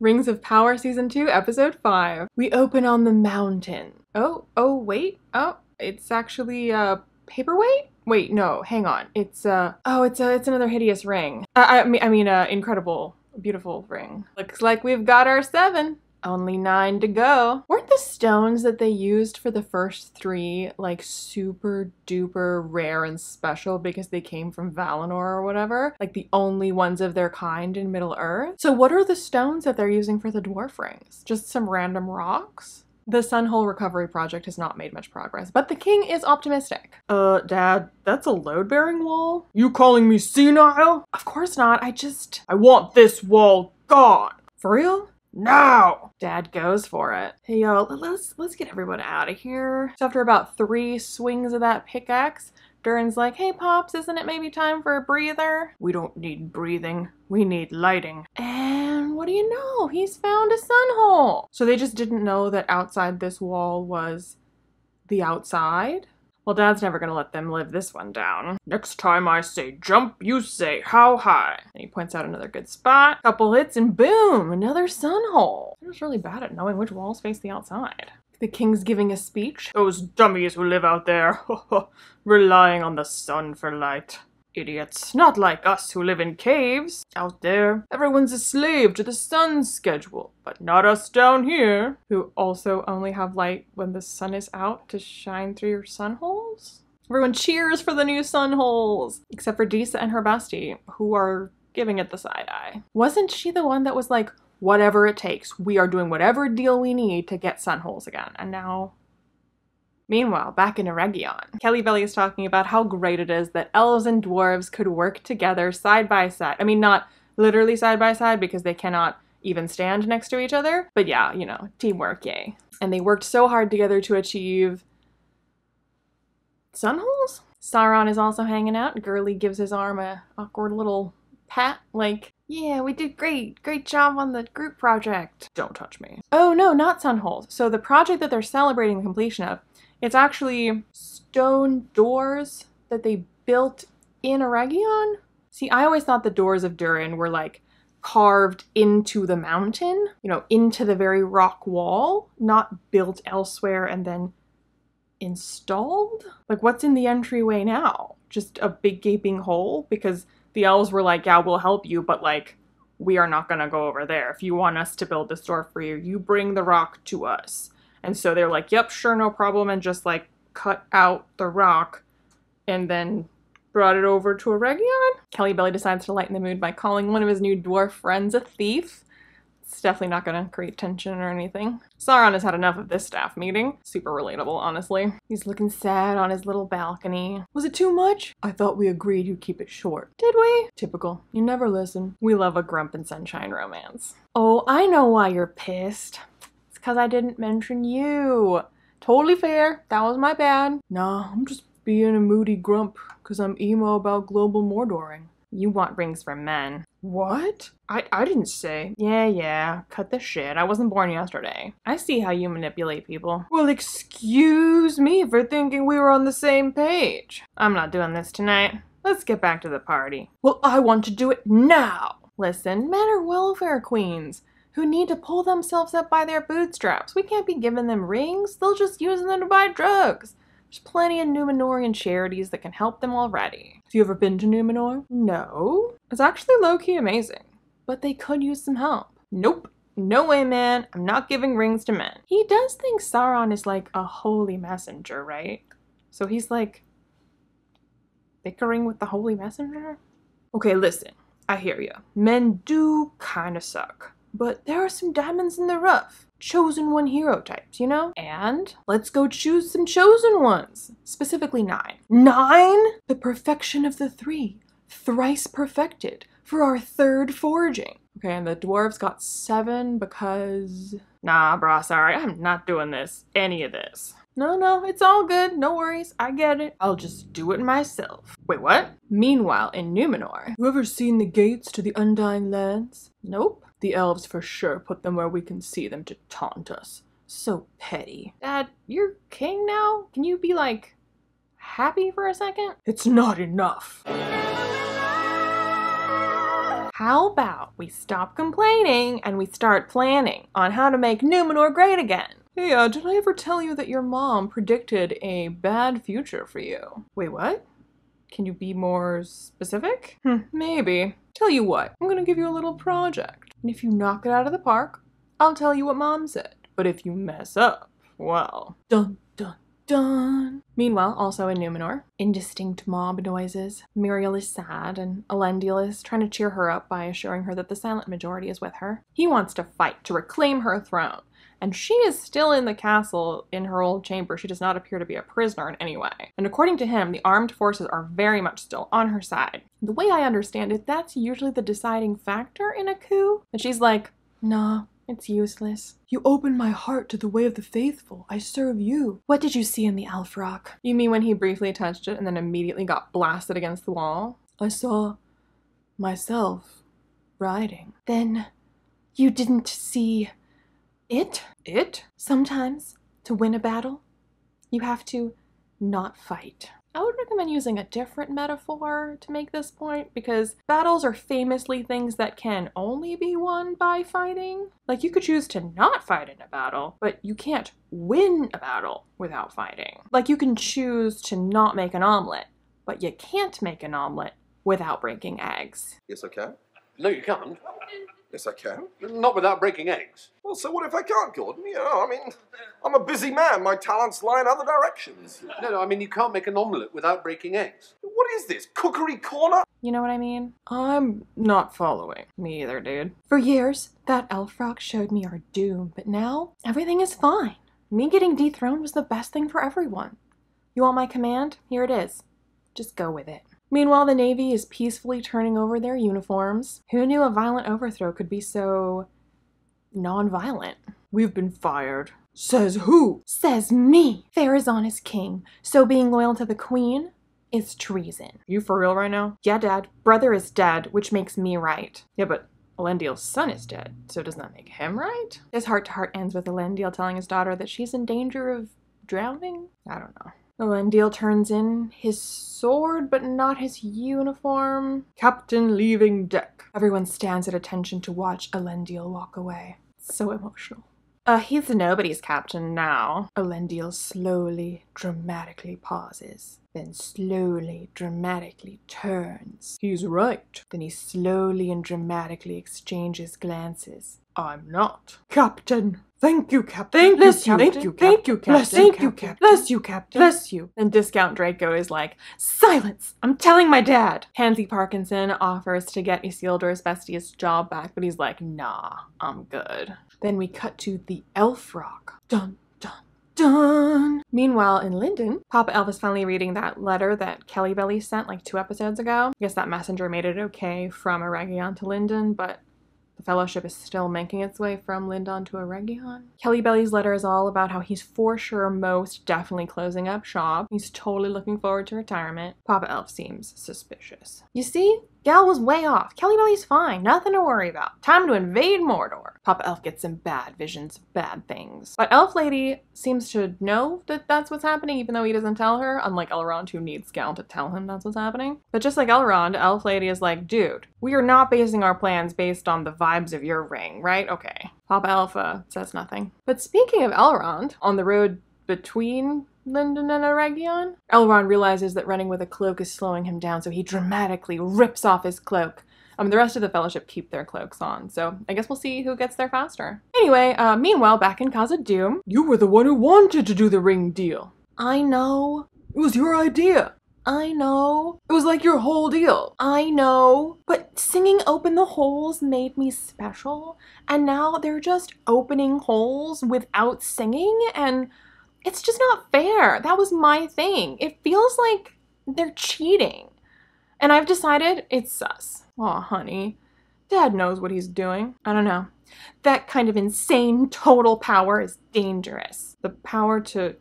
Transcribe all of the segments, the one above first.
Rings of Power Season 2, Episode 5. We open on the mountain. Oh, oh, wait. Oh, it's actually a paperweight? Wait, no, hang on. It's uh oh, it's a it's another hideous ring. I, I mean I mean uh incredible, beautiful ring. Looks like we've got our seven. Only nine to go. Weren't the stones that they used for the first three like super duper rare and special because they came from Valinor or whatever? Like the only ones of their kind in Middle Earth? So what are the stones that they're using for the dwarf rings? Just some random rocks? The Sunhole Recovery Project has not made much progress, but the king is optimistic. Uh, Dad, that's a load-bearing wall? You calling me senile? Of course not, I just... I want this wall gone! For real? Now! Dad goes for it. Hey yo, let's let's get everyone out of here. So after about three swings of that pickaxe, Durin's like, hey Pops, isn't it maybe time for a breather? We don't need breathing, we need lighting. And what do you know? He's found a sun hole. So they just didn't know that outside this wall was the outside? Well, Dad's never gonna let them live this one down. Next time I say jump, you say how high. And he points out another good spot. Couple hits and boom, another sun hole. They're just really bad at knowing which walls face the outside. The king's giving a speech. Those dummies who live out there, relying on the sun for light. Idiots. Not like us who live in caves. Out there, everyone's a slave to the sun's schedule. But not us down here, who also only have light when the sun is out to shine through your sun holes? Everyone cheers for the new sun holes! Except for Disa and her bestie, who are giving it the side eye. Wasn't she the one that was like, whatever it takes. We are doing whatever deal we need to get sun holes again. And now Meanwhile, back in Eregion, Kelly Belly is talking about how great it is that elves and dwarves could work together side by side. I mean, not literally side by side because they cannot even stand next to each other, but yeah, you know, teamwork, yay. And they worked so hard together to achieve sunholes? Sauron is also hanging out. Gurley gives his arm a awkward little pat, like, yeah, we did great. Great job on the group project. Don't touch me. Oh no, not Sunholes. So the project that they're celebrating the completion of it's actually stone doors that they built in Eregion. See, I always thought the doors of Durin were like carved into the mountain, you know, into the very rock wall, not built elsewhere and then installed. Like, what's in the entryway now? Just a big gaping hole? Because the elves were like, yeah, we'll help you, but like, we are not gonna go over there. If you want us to build this door for you, you bring the rock to us. And so they're like, yep, sure, no problem, and just like cut out the rock and then brought it over to Eregion. Kelly Belly decides to lighten the mood by calling one of his new dwarf friends a thief. It's definitely not gonna create tension or anything. Sauron has had enough of this staff meeting. Super relatable, honestly. He's looking sad on his little balcony. Was it too much? I thought we agreed you'd keep it short. Did we? Typical. You never listen. We love a grump and sunshine romance. Oh, I know why you're pissed because I didn't mention you. Totally fair. That was my bad. Nah, I'm just being a moody grump because I'm emo about global mordoring. You want rings for men. What? I, I didn't say. Yeah, yeah. Cut the shit. I wasn't born yesterday. I see how you manipulate people. Well, excuse me for thinking we were on the same page. I'm not doing this tonight. Let's get back to the party. Well, I want to do it now. Listen, men are welfare queens who need to pull themselves up by their bootstraps. We can't be giving them rings, they'll just use them to buy drugs. There's plenty of Numenorean charities that can help them already. Have you ever been to Numenor? No. It's actually low-key amazing. But they could use some help. Nope. No way, man. I'm not giving rings to men. He does think Sauron is like a holy messenger, right? So he's like bickering with the holy messenger? Okay, listen. I hear you. Men do kind of suck but there are some diamonds in the rough. Chosen one hero types, you know? And let's go choose some chosen ones. Specifically nine. Nine? The perfection of the three. Thrice perfected for our third forging. Okay, and the dwarves got seven because. Nah, brah, sorry, I'm not doing this. Any of this. No, no, it's all good. No worries. I get it. I'll just do it myself. Wait, what? Meanwhile, in Numenor, whoever seen the gates to the Undying Lands? Nope. The elves for sure put them where we can see them to taunt us. So petty. Dad, you're king now? Can you be like happy for a second? It's not enough. How about we stop complaining and we start planning on how to make Numenor great again? Hey, uh, did I ever tell you that your mom predicted a bad future for you? Wait, what? Can you be more specific? Hmm, maybe. Tell you what, I'm gonna give you a little project. And if you knock it out of the park, I'll tell you what mom said. But if you mess up, well, dun dun dun. Meanwhile, also in Numenor, indistinct mob noises. Míriel is sad, and Elendil is trying to cheer her up by assuring her that the silent majority is with her. He wants to fight to reclaim her throne, and she is still in the castle in her old chamber. She does not appear to be a prisoner in any way. And according to him, the armed forces are very much still on her side. The way I understand it, that's usually the deciding factor in a coup. And she's like, nah, it's useless. You opened my heart to the way of the faithful. I serve you. What did you see in the Elf Rock? You mean when he briefly touched it and then immediately got blasted against the wall? I saw myself riding. Then you didn't see it? It? Sometimes, to win a battle, you have to not fight. I would recommend using a different metaphor to make this point because battles are famously things that can only be won by fighting. Like, you could choose to not fight in a battle, but you can't win a battle without fighting. Like, you can choose to not make an omelet, but you can't make an omelet without breaking eggs. Yes, I can. No, you can't. Yes, I can. Not without breaking eggs. Well, so what if I can't, Gordon? You know, I mean, I'm a busy man. My talents lie in other directions. No, no, I mean, you can't make an omelette without breaking eggs. What is this? Cookery corner? You know what I mean? I'm not following. Me either, dude. For years, that elf rock showed me our doom, but now everything is fine. Me getting dethroned was the best thing for everyone. You want my command? Here it is. Just go with it. Meanwhile, the Navy is peacefully turning over their uniforms. Who knew a violent overthrow could be so non-violent? We've been fired. Says who? Says me. Pharazon is king, so being loyal to the queen is treason. You for real right now? Yeah, Dad. Brother is dead, which makes me right. Yeah, but Elendil's son is dead, so doesn't that make him right? His heart-to-heart ends with Elendil telling his daughter that she's in danger of drowning? I don't know. Elendil turns in his sword, but not his uniform. Captain leaving deck. Everyone stands at attention to watch Elendil walk away. So emotional. Uh, he's nobody's captain now. Elendil slowly, dramatically pauses, then slowly, dramatically turns. He's right. Then he slowly and dramatically exchanges glances. I'm not. Captain! Thank you, Captain. Thank Bless you, you. Captain. Thank you, Thank you, Captain. Captain. Thank you, Captain. Bless you, Captain. Bless you. And Discount Draco is like, Silence! I'm telling my dad! Pansy Parkinson offers to get Isildur's bestie's job back, but he's like, nah, I'm good. Then we cut to the Elf Rock. Dun, dun, dun. Meanwhile, in Lindon, Papa Elf is finally reading that letter that Kelly Belly sent like two episodes ago. I guess that messenger made it okay from Eregion to Lindon, but the Fellowship is still making its way from Lindon to Eregion. Kelly Belly's letter is all about how he's for sure most definitely closing up shop. He's totally looking forward to retirement. Papa Elf seems suspicious. You see? Gal was way off. Kelly Belly's fine. Nothing to worry about. Time to invade Mordor. Papa Elf gets some bad visions of bad things. But Elf Lady seems to know that that's what's happening, even though he doesn't tell her, unlike Elrond, who needs Gal to tell him that's what's happening. But just like Elrond, Elf Lady is like, dude, we are not basing our plans based on the vibes of your ring, right? Okay. Papa Alpha uh, says nothing. But speaking of Elrond, on the road between Lindon and Eregion, Elrond realizes that running with a cloak is slowing him down, so he dramatically rips off his cloak. The rest of the Fellowship keep their cloaks on, so I guess we'll see who gets there faster. Anyway, uh, meanwhile, back in Casa Doom, You were the one who wanted to do the ring deal. I know, It was your idea. I know, It was like your whole deal. I know, but singing Open the Holes made me special, and now they're just opening holes without singing, and it's just not fair. That was my thing. It feels like they're cheating. And I've decided it's sus. Aw, honey. Dad knows what he's doing. I don't know. That kind of insane total power is dangerous. The power to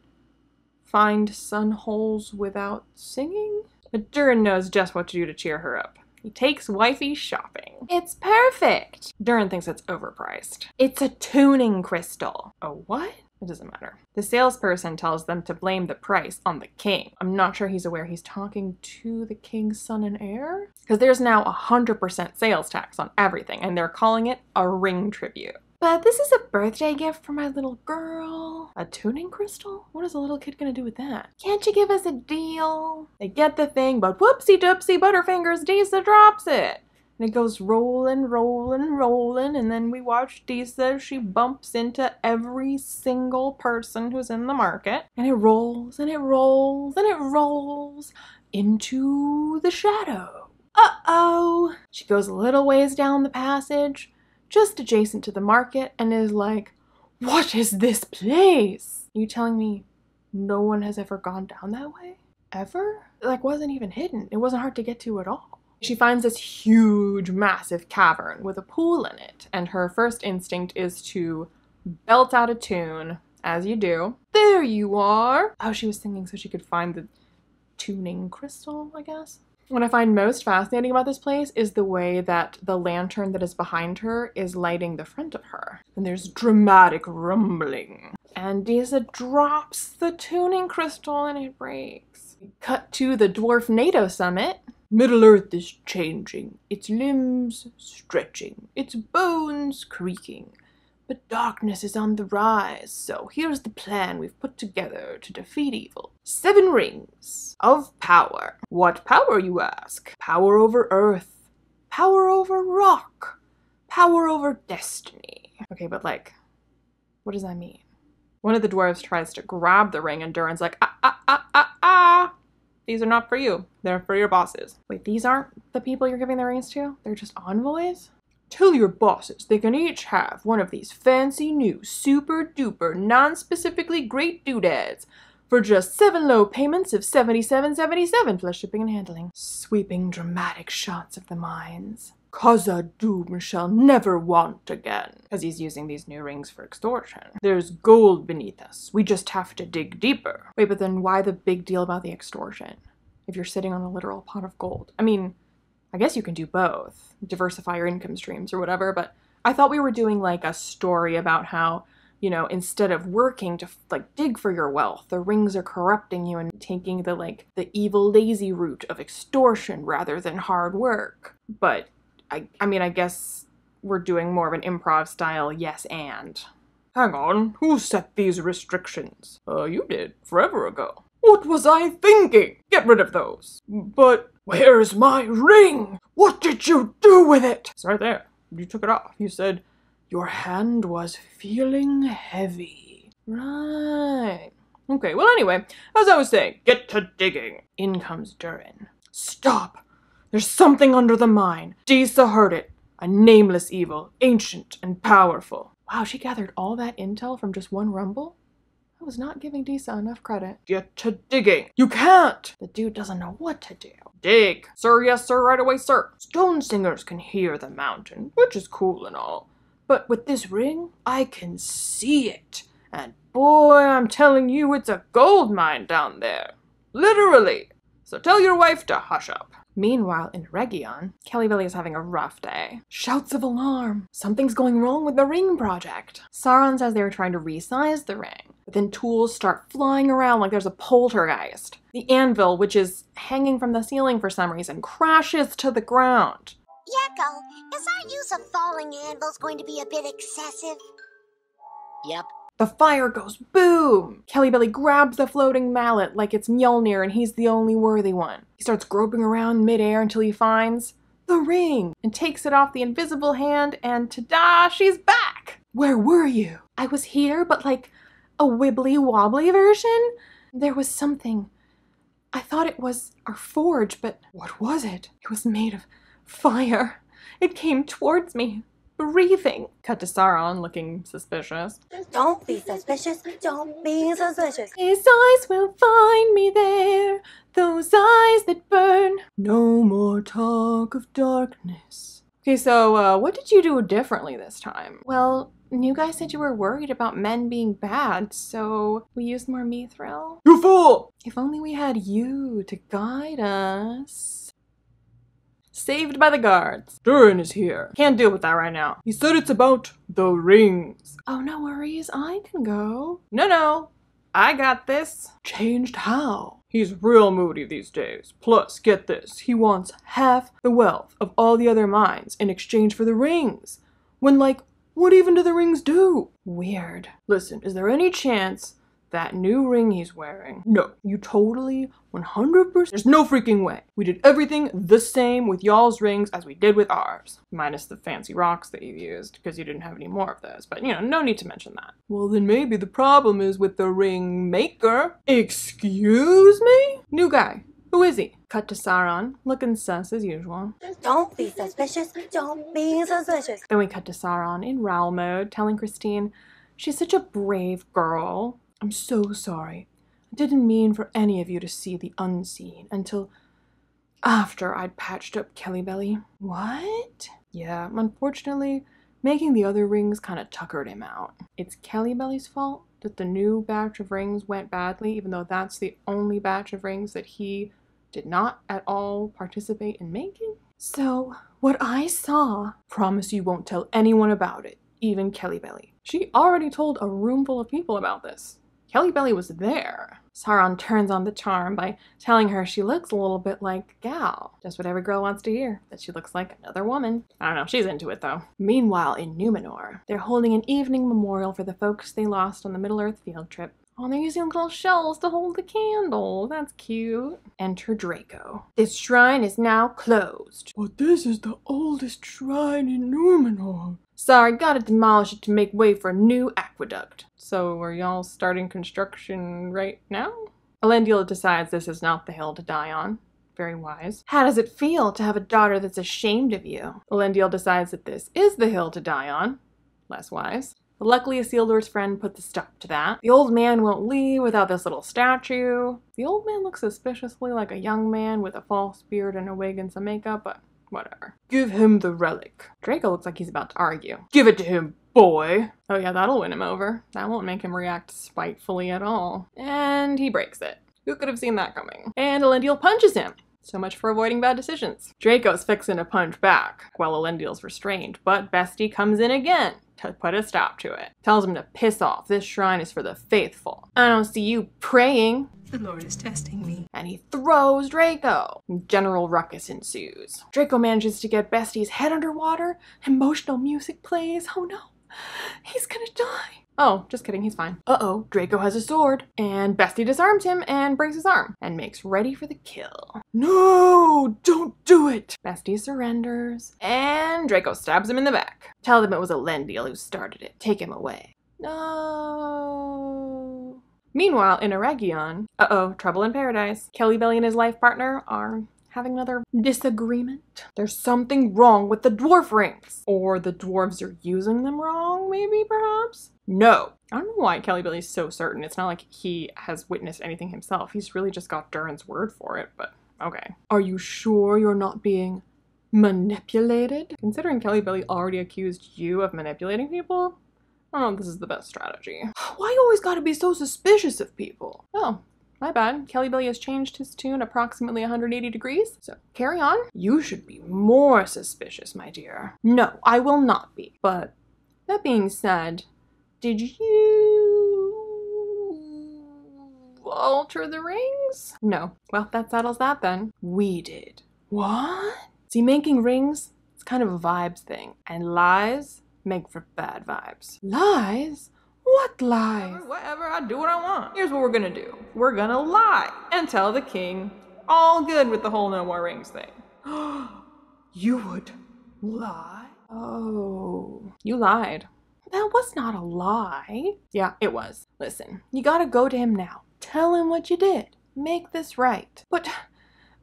find sun holes without singing? But Durin knows just what to do to cheer her up. He takes wifey shopping. It's perfect! Durin thinks it's overpriced. It's a tuning crystal. A what? It doesn't matter. The salesperson tells them to blame the price on the king. I'm not sure he's aware he's talking to the king's son and heir. Because there's now a 100% sales tax on everything, and they're calling it a ring tribute. But this is a birthday gift for my little girl. A tuning crystal? What is a little kid gonna do with that? Can't you give us a deal? They get the thing, but whoopsie doopsie Butterfingers Disa drops it. And it goes rolling, rolling, rolling, and then we watch Disa. She bumps into every single person who's in the market. And it rolls and it rolls and it rolls into the shadow. Uh oh! She goes a little ways down the passage, just adjacent to the market, and is like, What is this place? Are you telling me no one has ever gone down that way? Ever? Like wasn't even hidden. It wasn't hard to get to at all. She finds this huge, massive cavern with a pool in it, and her first instinct is to belt out a tune, as you do. There you are! Oh, she was singing so she could find the tuning crystal, I guess. What I find most fascinating about this place is the way that the lantern that is behind her is lighting the front of her. And there's dramatic rumbling. And Disa drops the tuning crystal and it breaks. Cut to the Dwarf NATO Summit. Middle Earth is changing, its limbs stretching, its bones creaking. But darkness is on the rise, so here's the plan we've put together to defeat evil. Seven rings of power. What power, you ask? Power over earth, power over rock, power over destiny. Okay, but like, what does that mean? One of the dwarves tries to grab the ring, and Durin's like, ah, ah, ah, ah. These are not for you. They're for your bosses. Wait, these aren't the people you're giving the rings to? They're just envoys? Tell your bosses they can each have one of these fancy new super duper non specifically great doodads for just seven low payments of 77.77 plus shipping and handling. Sweeping dramatic shots of the mines. Khazad-dûm shall never want again. Because he's using these new rings for extortion. There's gold beneath us. We just have to dig deeper. Wait, but then why the big deal about the extortion? If you're sitting on a literal pot of gold. I mean, I guess you can do both, diversify your income streams or whatever, but I thought we were doing like a story about how, you know, instead of working to like dig for your wealth, the rings are corrupting you and taking the like the evil lazy route of extortion rather than hard work. But I I mean, I guess we're doing more of an improv style yes and. Hang on, who set these restrictions? Uh, you did, forever ago. What was I thinking? Get rid of those. But where's my ring? What did you do with it? It's right there. You took it off. You said your hand was feeling heavy. Right. Okay, well, anyway, as I was saying, get to digging. In comes Durin. Stop! There's something under the mine. Disa heard it. A nameless evil, ancient and powerful. Wow, she gathered all that intel from just one rumble? I was not giving Disa enough credit. Get to digging. You can't. The dude doesn't know what to do. Dig. Sir, yes, sir, right away, sir. Stone singers can hear the mountain, which is cool and all. But with this ring, I can see it. And boy, I'm telling you, it's a gold mine down there. Literally. So tell your wife to hush up. Meanwhile, in Eregion, Kelly Billy is having a rough day. Shouts of alarm! Something's going wrong with the ring project. Sauron says they were trying to resize the ring, but then tools start flying around like there's a poltergeist. The anvil, which is hanging from the ceiling for some reason, crashes to the ground. Yakko, is our use of falling anvils going to be a bit excessive? Yep. The fire goes boom! Kelly Billy grabs the floating mallet like it's Mjolnir and he's the only worthy one. He starts groping around midair until he finds the ring and takes it off the invisible hand and ta-da, she's back! Where were you? I was here, but like a wibbly wobbly version? There was something. I thought it was our forge, but what was it? It was made of fire. It came towards me, breathing. Cut to Sauron looking suspicious. Don't be suspicious. Don't be suspicious. His eyes will find me there, those eyes that burn. No more talk of darkness. Okay, so uh, what did you do differently this time? Well, you guys said you were worried about men being bad, so we used more mithril. You fool! If only we had you to guide us. Saved by the guards. Durin is here. Can't deal with that right now. He said it's about the rings. Oh, no worries. I can go. No, no. I got this. Changed how? He's real moody these days. Plus, get this, he wants half the wealth of all the other mines in exchange for the rings. When, like, what even do the rings do? Weird. Listen, is there any chance that new ring he's wearing? No, you totally 100%. There's no freaking way. We did everything the same with y'all's rings as we did with ours. Minus the fancy rocks that you used, because you didn't have any more of those. But, you know, no need to mention that. Well, then maybe the problem is with the ring maker. Excuse me? New guy. Who is he? Cut to Sauron, looking sus as usual. Don't be suspicious. Don't be suspicious. Then we cut to Sauron in Raoul mode, telling Christine she's such a brave girl. I'm so sorry. I didn't mean for any of you to see the unseen until after I'd patched up Kelly Belly. What? Yeah, unfortunately, making the other rings kind of tuckered him out. It's Kelly Belly's fault that the new batch of rings went badly, even though that's the only batch of rings that he did not at all participate in making. So, what I saw, promise you won't tell anyone about it, even Kelly Belly. She already told a room full of people about this. Kelly Belly was there. Sauron turns on the charm by telling her she looks a little bit like Gal. Just what every girl wants to hear, that she looks like another woman. I don't know, she's into it though. Meanwhile, in Numenor, they're holding an evening memorial for the folks they lost on the Middle Earth field trip. Oh, they're using little shells to hold the candle. That's cute. Enter Draco. This shrine is now closed. But this is the oldest shrine in Numenor. Sorry, gotta demolish it to make way for a new aqueduct. So are y'all starting construction right now? Elendil decides this is not the hill to die on. Very wise. How does it feel to have a daughter that's ashamed of you? Elendil decides that this is the hill to die on. Less wise. But luckily, Isildur's friend puts a stop to that. The old man won't leave without this little statue. The old man looks suspiciously like a young man with a false beard and a wig and some makeup, but whatever. Give him the relic. Draco looks like he's about to argue. Give it to him, boy. Oh yeah, that'll win him over. That won't make him react spitefully at all. And he breaks it. Who could have seen that coming? And Elendil punches him. So much for avoiding bad decisions. Draco's fixing to punch back while Elendil's restrained, but Bestie comes in again to put a stop to it. Tells him to piss off. This shrine is for the faithful. I don't see you praying. The Lord is testing me. And he throws Draco. General ruckus ensues. Draco manages to get Bestie's head underwater. Emotional music plays. Oh no, he's gonna die. Oh, just kidding, he's fine. Uh oh, Draco has a sword. And Bestie disarms him and breaks his arm and makes ready for the kill. No, don't do it. Bestie surrenders and Draco stabs him in the back. Tell them it was a Elendil who started it. Take him away. No. Meanwhile, in Eregion, uh oh, trouble in paradise. Kelly Belly and his life partner are having another disagreement. There's something wrong with the dwarf rings. Or the dwarves are using them wrong, maybe, perhaps? No. I don't know why Kelly Billy's so certain. It's not like he has witnessed anything himself. He's really just got Durin's word for it, but okay. Are you sure you're not being manipulated? Considering Kelly Billy already accused you of manipulating people, I don't know if this is the best strategy. Why you always gotta be so suspicious of people? Oh, my bad. Kelly Billy has changed his tune approximately 180 degrees. So carry on. You should be more suspicious, my dear. No, I will not be. But that being said, did you alter the rings? No. Well, that settles that then. We did. What? See, making rings, it's kind of a vibes thing. And lies make for bad vibes. Lies? What lies? Whatever, I do what I want. Here's what we're gonna do. We're gonna lie and tell the king all good with the whole no more rings thing. you would lie? Oh, you lied. That was not a lie. Yeah, it was. Listen, you gotta go to him now. Tell him what you did. Make this right. But,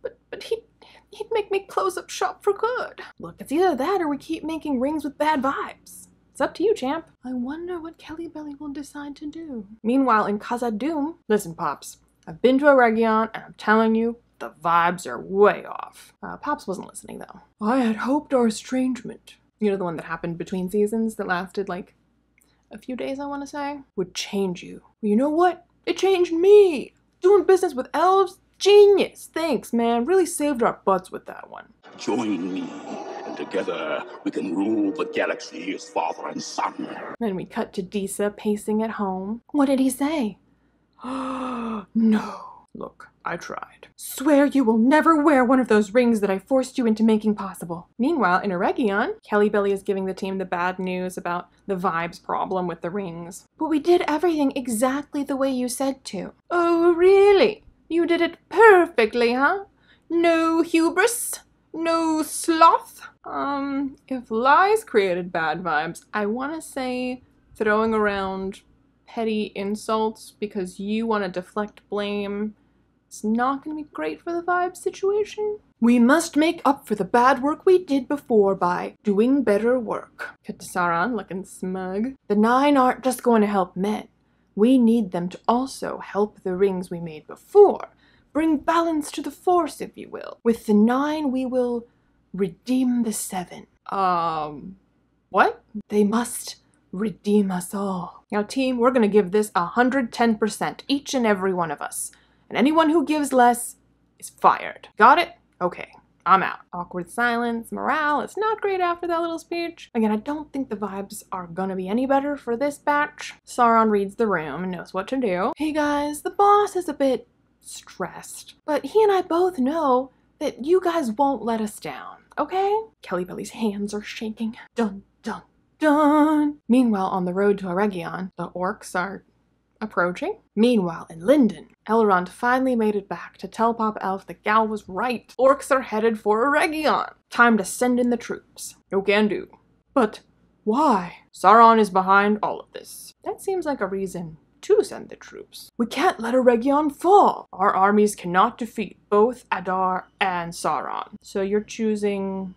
but, but he, he'd make me close up shop for good. Look, it's either that or we keep making rings with bad vibes. It's up to you, champ. I wonder what Kelly Belly will decide to do. Meanwhile, in Casa Doom, listen, Pops. I've been to Eregion and I'm telling you, the vibes are way off. Uh, Pops wasn't listening, though. I had hoped our estrangement, you know, the one that happened between seasons that lasted like a few days, I want to say, would change you. Well, you know what? It changed me. Doing business with elves, Genius! Thanks, man. Really saved our butts with that one. Join me, and together we can rule the galaxy as father and son. Then we cut to Disa pacing at home. What did he say? no. Look, I tried. Swear you will never wear one of those rings that I forced you into making possible. Meanwhile, in Eregion, Kelly Belly is giving the team the bad news about the vibes problem with the rings. But we did everything exactly the way you said to. Oh, really? You did it perfectly, huh? No hubris? No sloth? Um, if lies created bad vibes, I want to say throwing around petty insults because you want to deflect blame it's not going to be great for the vibe situation. We must make up for the bad work we did before by doing better work. Cut to Sauron looking smug. The nine aren't just going to help men. We need them to also help the rings we made before. Bring balance to the force, if you will. With the nine, we will redeem the seven. Um, what? They must redeem us all. Now, team, we're to give this 110%, each and every one of us and anyone who gives less is fired. Got it? Okay. I'm out. Awkward silence, morale, it's not great after that little speech. Again, I don't think the vibes are gonna be any better for this batch. Sauron reads the room and knows what to do. Hey guys, the boss is a bit stressed, but he and I both know that you guys won't let us down, okay? Kelly Belly's hands are shaking. Dun, dun, dun. Meanwhile, on the road to Eregion, the orcs are approaching. Meanwhile, in Lindon, Elrond finally made it back to tell Papa Elf that Gal was right. Orcs are headed for Eregion. Time to send in the troops. No can do. But why? Sauron is behind all of this. That seems like a reason to send the troops. We can't let Eregion fall. Our armies cannot defeat both Adar and Sauron. So you're choosing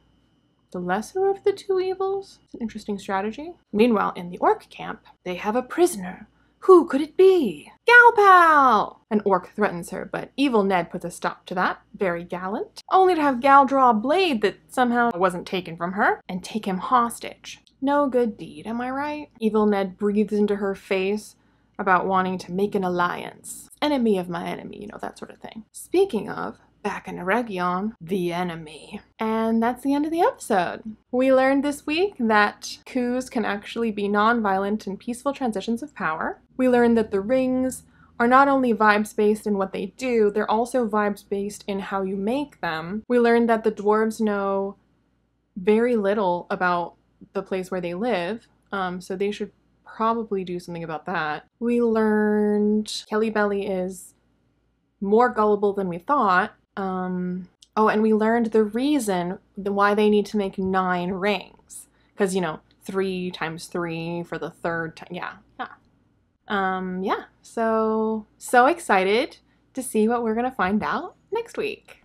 the lesser of the two evils? It's an interesting strategy. Meanwhile, in the orc camp, they have a prisoner who could it be? Galpal! An orc threatens her, but evil Ned puts a stop to that, very gallant, only to have Gal draw a blade that somehow wasn't taken from her and take him hostage. No good deed, am I right? Evil Ned breathes into her face about wanting to make an alliance. Enemy of my enemy, you know, that sort of thing. Speaking of, back in Eregion, the enemy. And that's the end of the episode. We learned this week that coups can actually be non-violent and peaceful transitions of power. We learned that the rings are not only vibes based in what they do, they're also vibes based in how you make them. We learned that the dwarves know very little about the place where they live, um, so they should probably do something about that. We learned Kelly Belly is more gullible than we thought, um, oh, and we learned the reason why they need to make nine rings. Because, you know, three times three for the third time. Yeah, yeah. Um, yeah. So, so excited to see what we're going to find out next week.